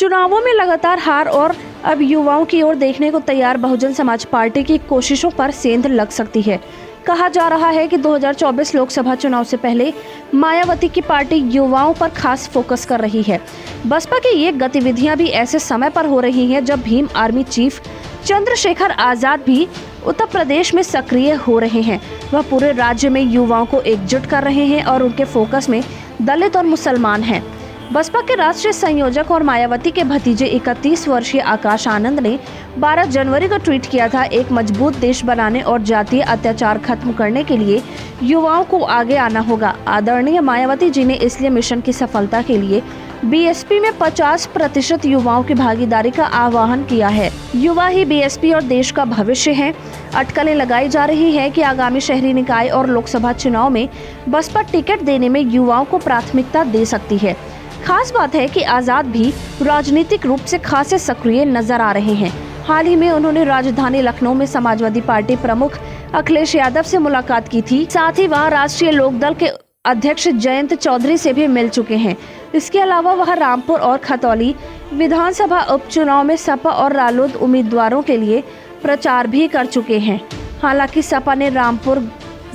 चुनावों में लगातार हार और अब युवाओं की ओर देखने को तैयार बहुजन समाज पार्टी की कोशिशों पर सेंध लग सकती है। कहा जा रहा है कि 2024 लोकसभा चुनाव से पहले मायावती की पार्टी युवाओं पर खास फोकस कर रही है। बसपा की ये गतिविधियाँ भी ऐसे समय पर हो रही हैं जब भीम आर्मी चीफ चंद्रशेखर आज़ाद भी उत्तर प्रदेश में सक्रिय हो रहे हैं। वह पूरे राज्य में युवाओं को एकजुट कर रहे हैं और उनके फोकस में दलित और मुसलमान हैं। बसपा के राष्ट्रीय संयोजक और मायावती के भतीजे 31 वर्षीय आकाश आनंद ने 12 जनवरी को ट्वीट किया था, एक मज़बूत देश बनाने और जातीय अत्याचार खत्म करने के लिए युवाओं को आगे आना होगा। आदरणीय मायावती जी ने इसलिए मिशन की सफलता के लिए बीएसपी में 50 प्रतिशत युवाओं की भागीदारी का आह्वान किया है। युवा ही बीएसपी और देश का भविष्य है। अटकलें लगाई जा रही है कि आगामी शहरी निकाय और लोकसभा चुनाव में बसपा टिकट देने में युवाओं को प्राथमिकता दे सकती है। खास बात है कि आज़ाद भी राजनीतिक रूप से खासे सक्रिय नज़र आ रहे हैं। हाल ही में उन्होंने राजधानी लखनऊ में समाजवादी पार्टी प्रमुख अखिलेश यादव से मुलाकात की थी। साथ ही वहाँ राष्ट्रीय लोकदल के अध्यक्ष जयंत चौधरी से भी मिल चुके हैं। इसके अलावा वह रामपुर और खतौली विधानसभा उपचुनाव में सपा और रालोद उम्मीदवारों के लिए प्रचार भी कर चुके हैं। हालाँकि सपा ने रामपुर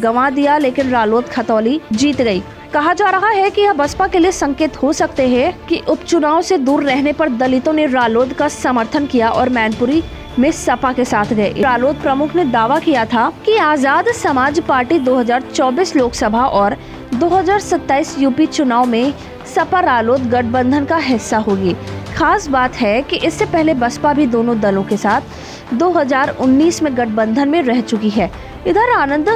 गंवा दिया, लेकिन रालोद खतौली जीत गई। कहा जा रहा है कि यह बसपा के लिए संकेत हो सकते हैं कि उपचुनाव से दूर रहने पर दलितों ने रालोद का समर्थन किया और मैनपुरी में सपा के साथ गए। रालोद प्रमुख ने दावा किया था कि आज़ाद समाज पार्टी 2024 लोकसभा और 2027 यूपी चुनाव में सपा रालोद गठबंधन का हिस्सा होगी। खास बात है कि इससे पहले बसपा भी दोनों दलों के साथ 2019 में गठबंधन में रह चुकी है। इधर आनंद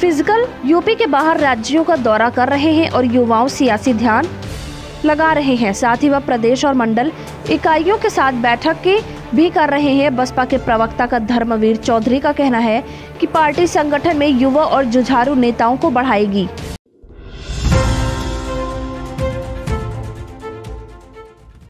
फ़िज़िकल यूपी के बाहर राज्यों का दौरा कर रहे हैं और युवाओं सियासी ध्यान लगा रहे हैं। साथ ही वह प्रदेश और मंडल इकाइयों के साथ बैठक के भी कर रहे हैं। बसपा के प्रवक्ता का धर्मवीर चौधरी का कहना है कि पार्टी संगठन में युवा और जुझारू नेताओं को बढ़ाएगी।